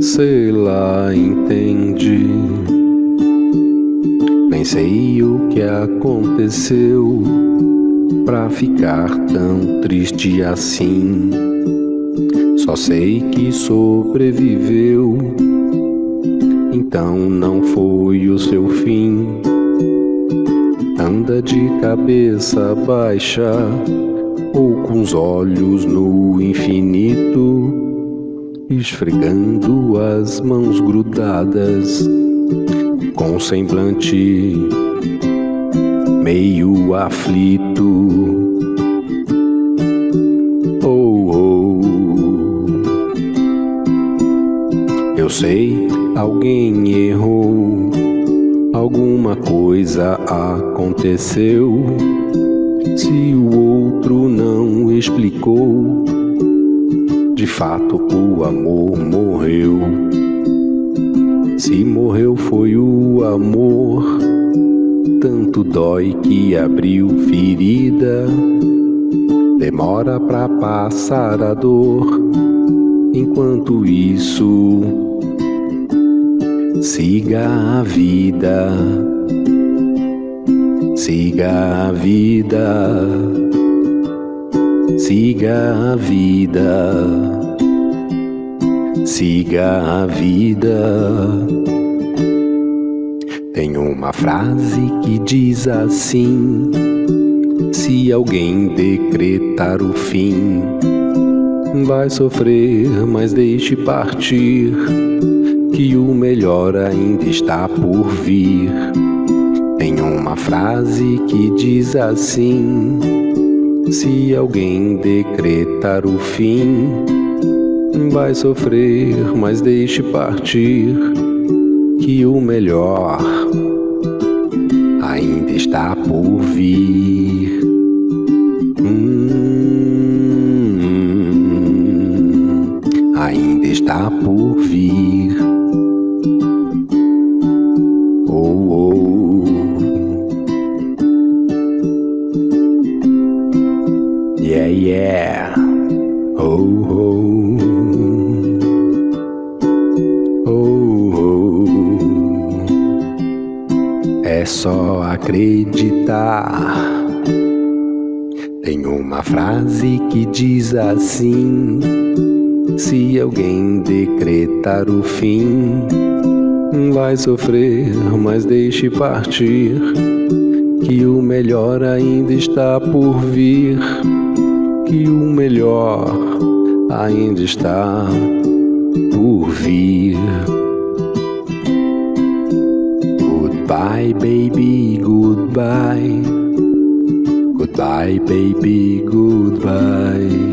sei lá, entende. Nem sei o que aconteceu pra ficar tão triste assim. Só sei que sobreviveu, então não foi o seu fim. Anda de cabeça baixa ou com os olhos no infinito, esfregando as mãos grudadas, com semblante meio aflito. Oh, oh. Eu sei, alguém errou, alguma coisa aconteceu. Se o outro não explicou, de fato o amor morreu. Se morreu foi o amor, tanto dói que abriu ferida. Demora pra passar a dor, enquanto isso, siga a vida siga a vida, siga a vida, siga a vida. Tem uma frase que diz assim: se alguém decretar o fim, vai sofrer, mas deixe partir, que o melhor ainda está por vir. Tem uma frase que diz assim: se alguém decretar o fim, vai sofrer, mas deixe partir, que o melhor ainda está por vir. Hum, ainda está por vir. Yeah, yeah. Oh, oh. Oh, oh. É só acreditar. Tem uma frase que diz assim: se alguém decretar o fim, vai sofrer, mas deixe partir, que o melhor ainda está por vir, que o melhor ainda está por vir. Goodbye, baby, goodbye. Goodbye, baby, goodbye.